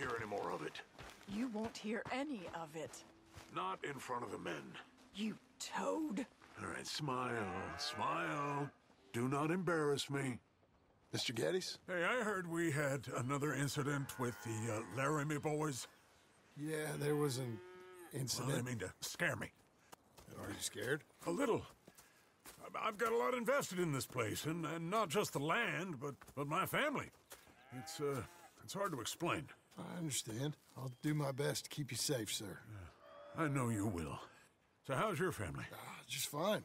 won't hear any more of it. You won't hear any of it. Not in front of the men. You toad. All right, smile, smile. Do not embarrass me. Mr. Geddes? Hey, I heard we had another incident with the uh, Laramie boys. Yeah, there was an incident. Well, incident. I mean to scare me. Are you scared? A little. I- I've got a lot invested in this place, and, and not just the land, but, but my family. It's, uh, it's hard to explain. I understand. I'll do my best to keep you safe, sir. I know you will. So how's your family? Ah, just fine.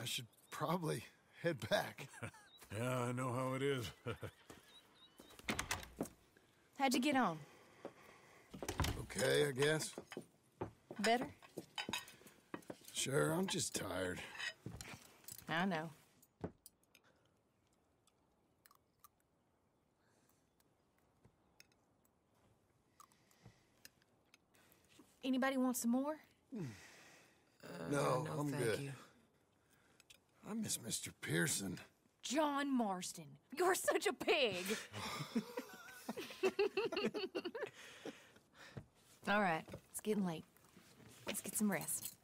I should probably head back. Yeah, I know how it is. How'd you get on? okay, I guess. Better? Sure, I'm just tired. I know. Anybody want some more? Uh, no, no, I'm thank good. you. I miss Mr. Pearson. John Marston, you're such a pig. All right, it's getting late. Let's get some rest.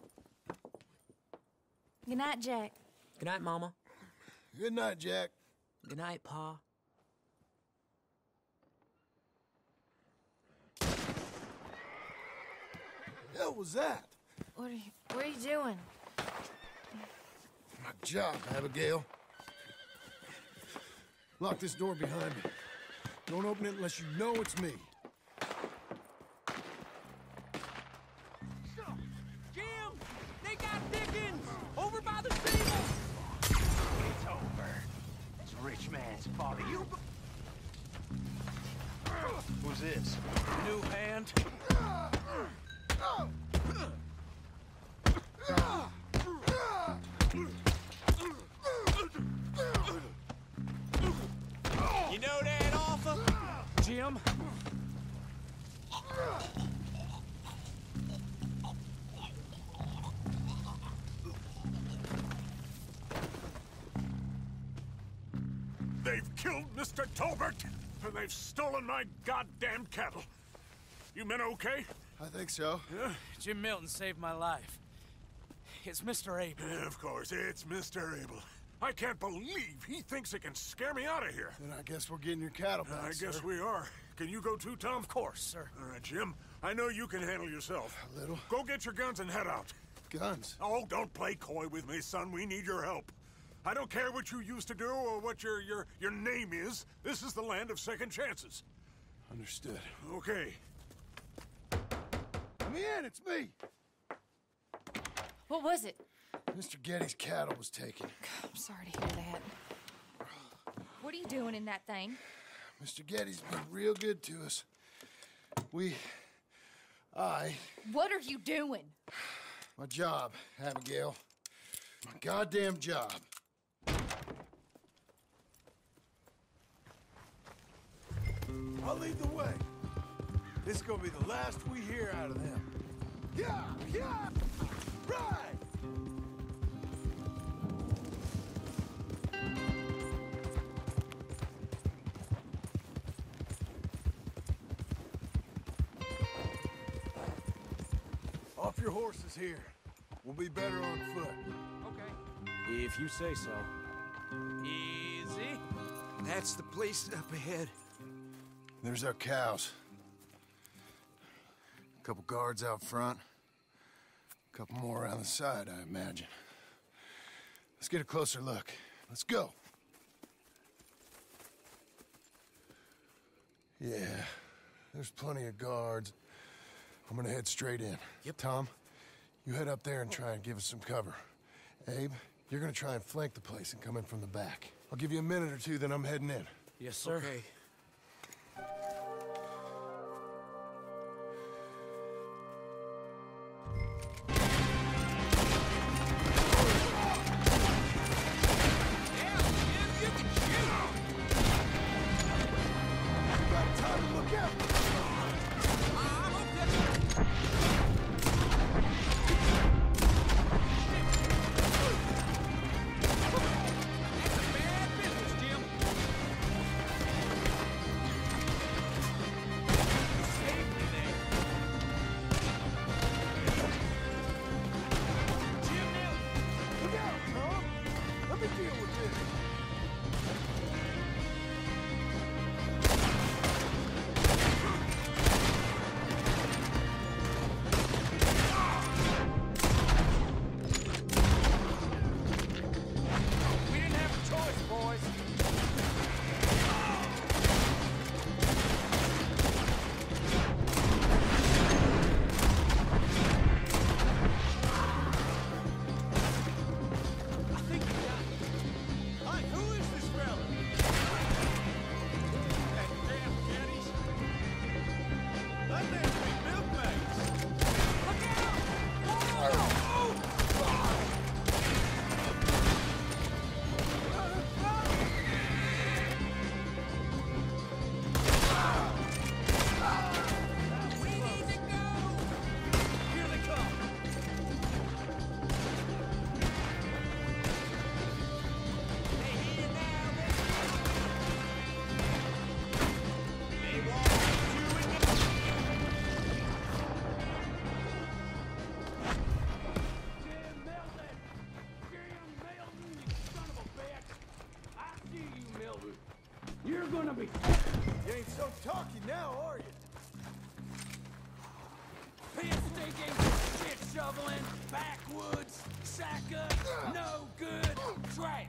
Good night, Jack. Good night, Mama. Good night, Jack. Good night, Pa. Hell was that? What are you, what are you doing? My job, Abigail. Lock this door behind me. Don't open it unless you know it's me. Jim! They got Dickens! Over by the stable! It's over. It's rich man's fault. You. Who's this? New hand. You know that? Jim? They've killed Mr. Tolbert, and they've stolen my goddamn cattle. You men okay? I think so. Yeah? Jim Milton saved my life. It's Mr. Abel. Yeah, of course, it's Mr. Abel. I can't believe he thinks it can scare me out of here. Then I guess we're getting your cattle back, I guess sir. we are. Can you go too, Tom? Of course, sir. All right, Jim. I know you can handle yourself. A little. Go get your guns and head out. Guns. Oh, don't play coy with me, son. We need your help. I don't care what you used to do or what your your your name is. This is the land of second chances. Understood. Okay. Let me in, it's me. What was it? Mr. Geddes' cattle was taken. I'm sorry to hear that. What are you doing in that thing? Mr. Geddes' been real good to us. We. I. What are you doing? My job, Abigail. My goddamn job. I'll lead the way. This is gonna be the last we hear out of them. Yeah, yeah, right. Off your horses here. We'll be better on foot. Okay. If you say so. Easy. That's the place up ahead. There's our cows. A couple guards out front. A couple more around the side, I imagine. Let's get a closer look. Let's go. Yeah, there's plenty of guards. I'm gonna head straight in. Yep. Tom, you head up there and try and give us some cover. Abe, you're gonna try and flank the place and come in from the back. I'll give you a minute or two, then I'm heading in. Yes, sir. Okay. Shoveling, backwoods, sack no good, trash.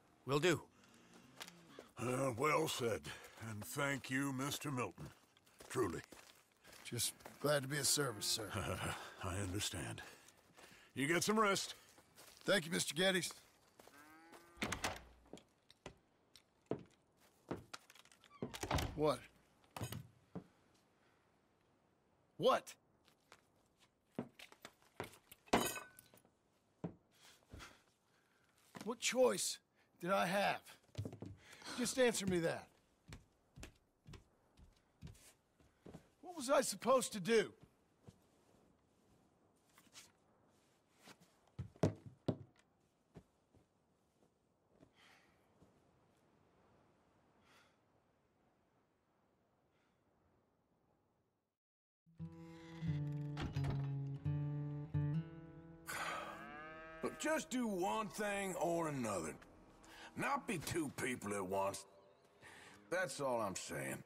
Will do. Uh, well said. And thank you, Mr. Milton. Truly. Just glad to be of service, sir. I understand. You get some rest. Thank you, Mr. Geddes. What? What? What choice did I have? Just answer me that. What was I supposed to do? Just do one thing or another. Not be two people at once. That's all I'm saying.